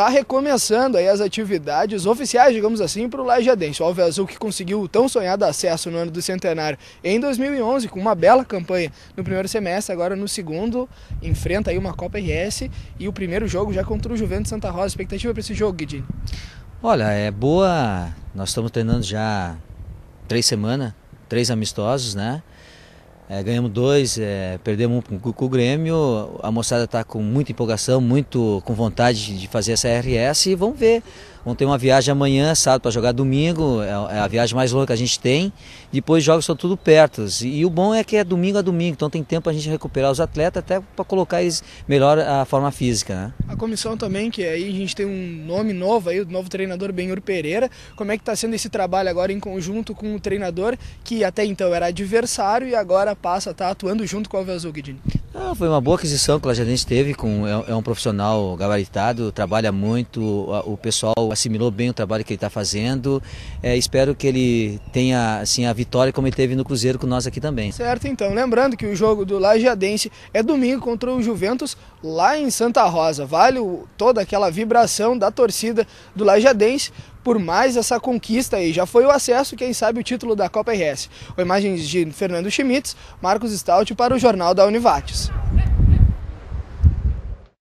está recomeçando aí as atividades oficiais, digamos assim, para o Lajadense. O Alves Azul que conseguiu o tão sonhado acesso no ano do centenário em 2011, com uma bela campanha no primeiro semestre, agora no segundo, enfrenta aí uma Copa RS e o primeiro jogo já contra o Juventus Santa Rosa. Expectativa para esse jogo, Guidini? Olha, é boa. Nós estamos treinando já três semanas, três amistosos, né? É, ganhamos dois, é, perdemos um com, o Grêmio. A moçada está com muita empolgação, muito com vontade de fazer essa RS e vamos ver. Vamos ter uma viagem amanhã, sábado, para jogar domingo. É, é a viagem mais longa que a gente tem. Depois os jogos são tudo perto. E, o bom é que é domingo a domingo, então tem tempo para a gente recuperar os atletas até para colocar eles melhor a forma física. Né? A comissão também, que aí a gente tem um nome novo aí, o novo treinador Benhur Pereira. Como é que está sendo esse trabalho agora em conjunto com o treinador que até então era adversário e agora passa a estar tá atuando junto com o Alves Azul, ah, foi uma boa aquisição que o Lajadense teve, com, é, é, um profissional gabaritado, trabalha muito, o, o pessoal assimilou bem o trabalho que ele está fazendo. É, espero que ele tenha assim, a vitória como ele teve no Cruzeiro com nós aqui também. Certo, então. Lembrando que o jogo do Lajadense é domingo contra o Juventus lá em Santa Rosa. Vale o, toda aquela vibração da torcida do Lajadense por mais essa conquista aí. Já foi o acesso, quem sabe, o título da Copa RS. Com imagens de Fernando Schmitz, Marcos Stout para o Jornal da Univates.